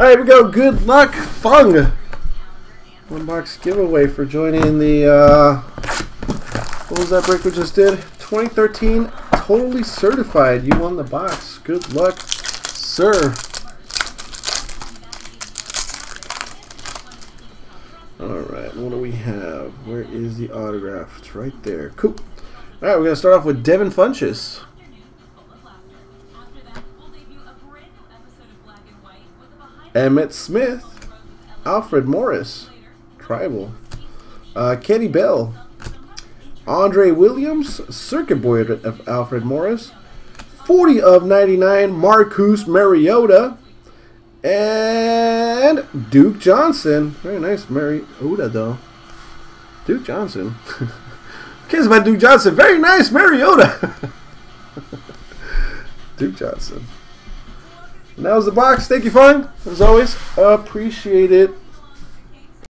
All right, we go. Good luck, Fung. One box giveaway for joining the. Uh, what was that break we just did? 2013 Totally Certified. You won the box. Good luck, sir. Alright, what do we have? Where is the autograph? It's right there. Cool. Alright, we're going to start off with Devin Funchess. Emmitt Smith. Alfred Morris. Tribal. Uh, Kenny Bell. Andre Williams. Circuit Boy of Alfred Morris. 40 of 99. Marcus Mariota. And Duke Johnson. Very nice Mariota, though. Duke Johnson. Kids about Duke Johnson. Very nice Mariota. Duke Johnson. And that was the box. Thank you, Fun. As always, appreciate it.